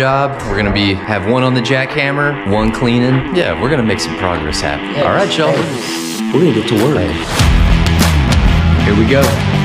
job. We're gonna be have one on the jackhammer, one cleaning. Yeah, we're gonna make some progress happen. All right, y'all. We're gonna get to work. Here we go.